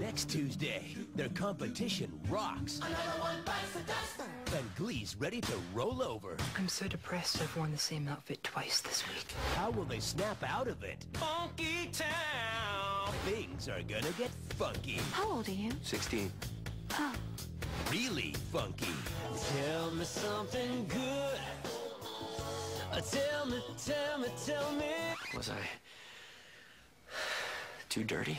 Next Tuesday, their competition rocks. Another one bites the dust. And Glee's ready to roll over. I'm so depressed I've worn the same outfit twice this week. How will they snap out of it? Funky Town. Things are gonna get funky. How old are you? 16. Oh. Really funky. Tell me something good. Uh, tell me, tell me, tell me. Was I too dirty?